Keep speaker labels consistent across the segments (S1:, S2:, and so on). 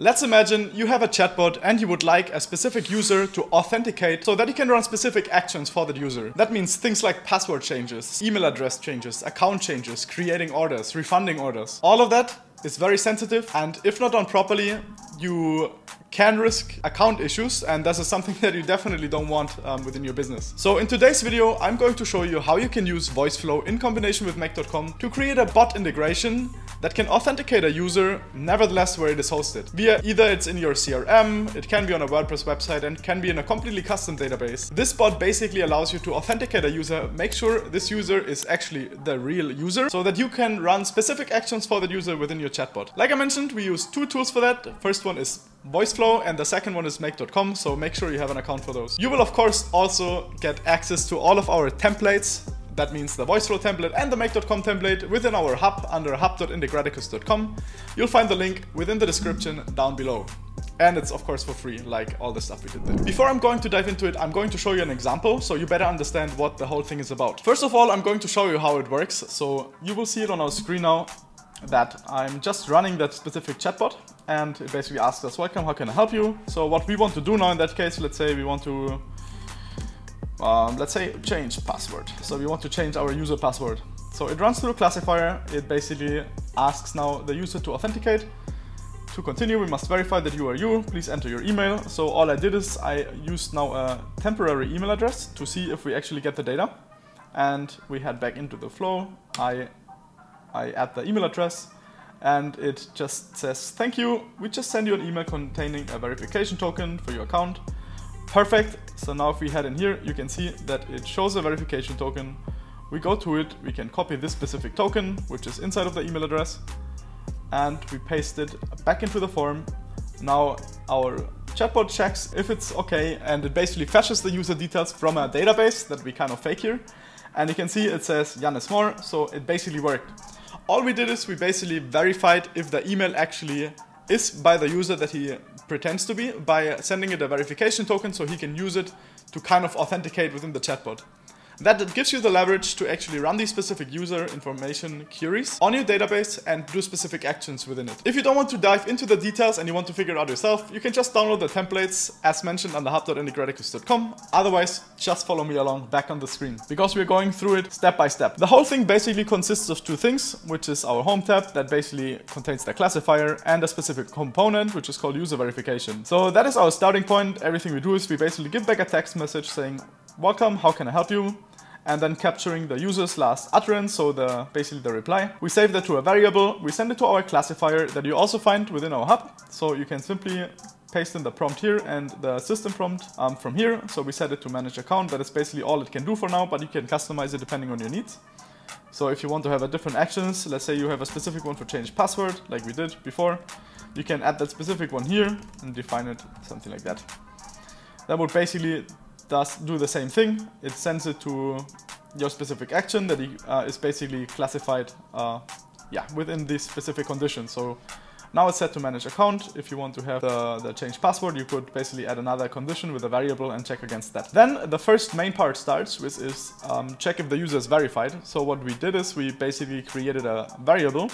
S1: Let's imagine you have a chatbot and you would like a specific user to authenticate so that he can run specific actions for that user. That means things like password changes, email address changes, account changes, creating orders, refunding orders. All of that is very sensitive and if not done properly, you can risk account issues and this is something that you definitely don't want um, within your business. So in today's video, I'm going to show you how you can use VoiceFlow in combination with Make.com to create a bot integration that can authenticate a user nevertheless where it is hosted. Via either it's in your CRM, it can be on a WordPress website and can be in a completely custom database. This bot basically allows you to authenticate a user, make sure this user is actually the real user so that you can run specific actions for the user within your chatbot. Like I mentioned, we use two tools for that. First one is VoiceFlow and the second one is Make.com, so make sure you have an account for those. You will of course also get access to all of our templates that means the VoiceFlow template and the Make.com template within our hub under hub.integraticus.com. You'll find the link within the description down below. And it's of course for free, like all the stuff we did there. Before I'm going to dive into it, I'm going to show you an example, so you better understand what the whole thing is about. First of all, I'm going to show you how it works. So you will see it on our screen now that I'm just running that specific chatbot and it basically asks us, welcome, how can I help you? So what we want to do now in that case, let's say we want to um, let's say change password. So we want to change our user password. So it runs through a classifier. It basically asks now the user to authenticate. To continue, we must verify that you are you. Please enter your email. So all I did is I used now a temporary email address to see if we actually get the data. And we head back into the flow. I, I add the email address and it just says, thank you. We just send you an email containing a verification token for your account. Perfect. So now if we head in here, you can see that it shows a verification token. We go to it, we can copy this specific token, which is inside of the email address, and we paste it back into the form. Now our chatbot checks if it's okay, and it basically fetches the user details from a database that we kind of fake here. And you can see it says Jannis Moore, so it basically worked. All we did is we basically verified if the email actually is by the user that he pretends to be by sending it a verification token so he can use it to kind of authenticate within the chatbot. That gives you the leverage to actually run these specific user information queries on your database and do specific actions within it. If you don't want to dive into the details and you want to figure it out yourself, you can just download the templates as mentioned on the hub.integraticus.com. Otherwise, just follow me along back on the screen because we're going through it step by step. The whole thing basically consists of two things, which is our home tab that basically contains the classifier and a specific component, which is called user verification. So that is our starting point. Everything we do is we basically give back a text message saying, welcome, how can I help you? And then capturing the user's last utterance, so the basically the reply. We save that to a variable, we send it to our classifier that you also find within our hub. So you can simply paste in the prompt here and the system prompt um, from here. So we set it to manage account. That is basically all it can do for now, but you can customize it depending on your needs. So if you want to have a different actions, let's say you have a specific one for change password, like we did before, you can add that specific one here and define it something like that. That would basically does do the same thing. It sends it to your specific action that uh, is basically classified uh, yeah, within this specific condition. So now it's set to manage account. If you want to have the, the change password, you could basically add another condition with a variable and check against that. Then the first main part starts, which is um, check if the user is verified. So what we did is we basically created a variable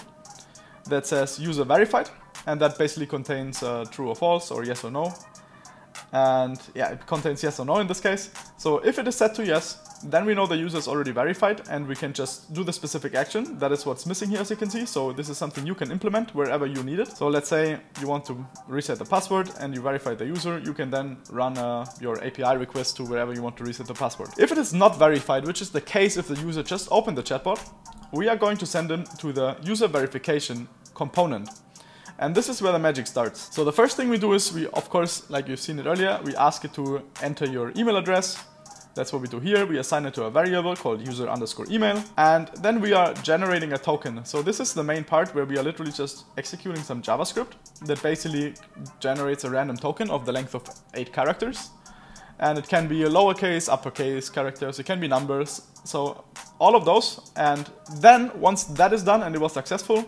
S1: that says user verified, and that basically contains uh, true or false or yes or no and yeah, it contains yes or no in this case. So if it is set to yes, then we know the user is already verified and we can just do the specific action. That is what's missing here as you can see. So this is something you can implement wherever you need it. So let's say you want to reset the password and you verify the user. You can then run uh, your API request to wherever you want to reset the password. If it is not verified, which is the case if the user just opened the chatbot, we are going to send them to the user verification component. And this is where the magic starts. So the first thing we do is we, of course, like you've seen it earlier, we ask it to enter your email address. That's what we do here. We assign it to a variable called user underscore email. And then we are generating a token. So this is the main part where we are literally just executing some JavaScript that basically generates a random token of the length of eight characters. And it can be a lowercase, uppercase characters, it can be numbers. So all of those. And then once that is done and it was successful,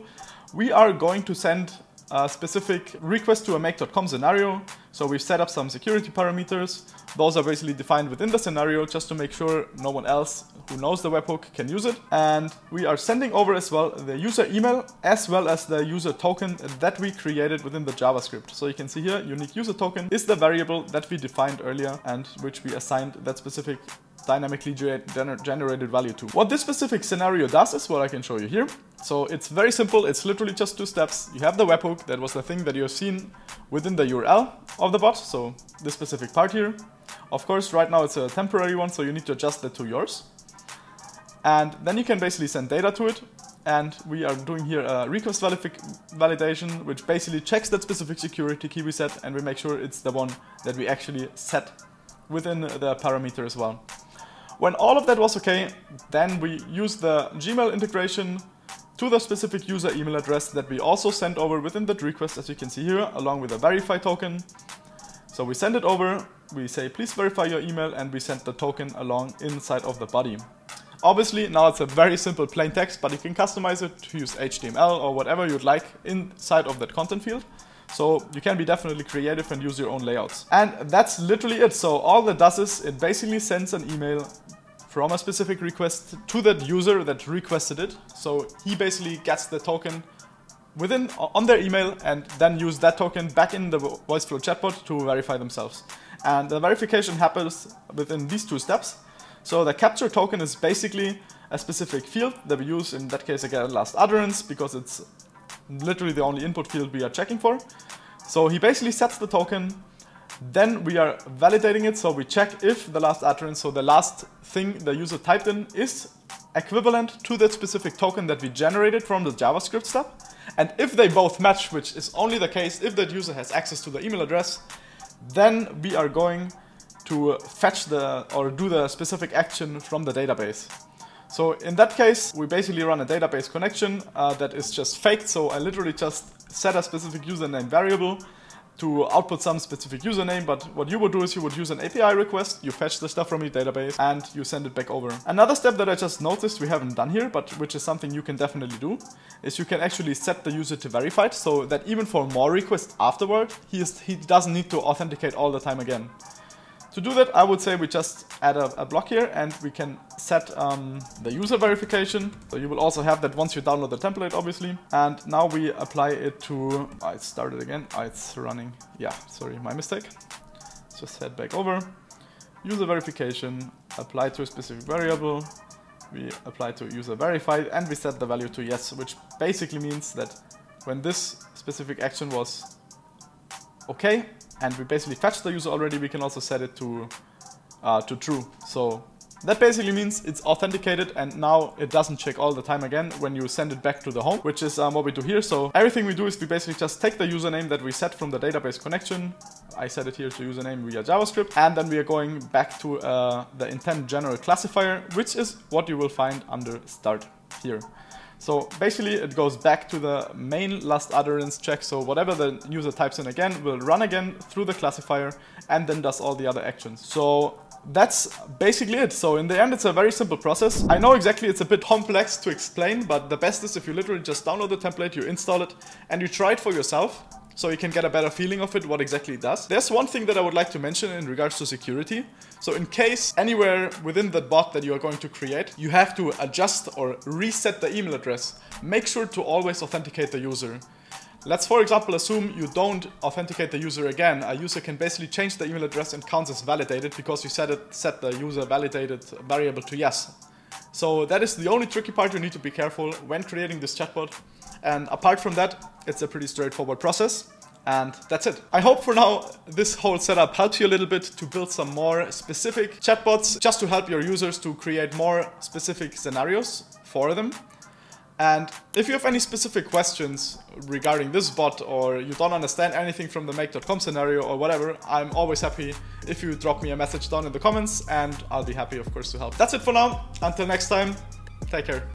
S1: we are going to send a specific request to a make.com scenario. So we've set up some security parameters. Those are basically defined within the scenario just to make sure no one else who knows the webhook can use it. And we are sending over as well the user email as well as the user token that we created within the JavaScript. So you can see here, unique user token is the variable that we defined earlier and which we assigned that specific dynamically gener generated value to. What this specific scenario does is what I can show you here. So it's very simple. It's literally just two steps. You have the webhook. That was the thing that you have seen within the URL of the bot. So this specific part here. Of course, right now it's a temporary one, so you need to adjust that to yours. And then you can basically send data to it. And we are doing here a request validation, which basically checks that specific security key we set, and we make sure it's the one that we actually set within the parameter as well. When all of that was okay, then we use the Gmail integration to the specific user email address that we also sent over within that request, as you can see here, along with a verify token. So we send it over, we say please verify your email, and we send the token along inside of the body. Obviously, now it's a very simple plain text, but you can customize it to use HTML or whatever you'd like inside of that content field. So you can be definitely creative and use your own layouts. And that's literally it. So all that does is it basically sends an email from a specific request to that user that requested it. So he basically gets the token within on their email and then use that token back in the VoiceFlow chatbot to verify themselves. And the verification happens within these two steps. So the capture token is basically a specific field that we use, in that case again last utterance, because it's literally the only input field we are checking for. So he basically sets the token, then we are validating it, so we check if the last utterance, so the last thing the user typed in is equivalent to that specific token that we generated from the JavaScript step. And if they both match, which is only the case if that user has access to the email address, then we are going to fetch the or do the specific action from the database. So in that case, we basically run a database connection uh, that is just faked. So I literally just set a specific username variable to output some specific username, but what you would do is you would use an API request, you fetch the stuff from your database, and you send it back over. Another step that I just noticed we haven't done here, but which is something you can definitely do, is you can actually set the user to verified, so that even for more requests afterward, he, is, he doesn't need to authenticate all the time again. To do that, I would say we just add a, a block here and we can set um, the user verification. So you will also have that once you download the template, obviously. And now we apply it to, it started again. Oh, it's running. Yeah, sorry, my mistake. Let's just head back over. User verification, apply to a specific variable. We apply to user verified and we set the value to yes, which basically means that when this specific action was okay, and we basically fetched the user already, we can also set it to, uh, to true. So that basically means it's authenticated and now it doesn't check all the time again when you send it back to the home, which is um, what we do here. So everything we do is we basically just take the username that we set from the database connection. I set it here to username via JavaScript. And then we are going back to uh, the intent general classifier, which is what you will find under start here. So basically it goes back to the main last utterance check. So whatever the user types in again will run again through the classifier and then does all the other actions. So that's basically it. So in the end, it's a very simple process. I know exactly it's a bit complex to explain, but the best is if you literally just download the template, you install it, and you try it for yourself so you can get a better feeling of it, what exactly it does. There's one thing that I would like to mention in regards to security. So in case anywhere within the bot that you are going to create, you have to adjust or reset the email address, make sure to always authenticate the user. Let's for example assume you don't authenticate the user again. A user can basically change the email address and counts as validated because you set it set the user validated variable to yes. So that is the only tricky part you need to be careful when creating this chatbot. And apart from that, it's a pretty straightforward process. And that's it. I hope for now this whole setup helped you a little bit to build some more specific chatbots just to help your users to create more specific scenarios for them. And if you have any specific questions regarding this bot or you don't understand anything from the make.com scenario or whatever, I'm always happy if you drop me a message down in the comments and I'll be happy of course to help. That's it for now. Until next time, take care.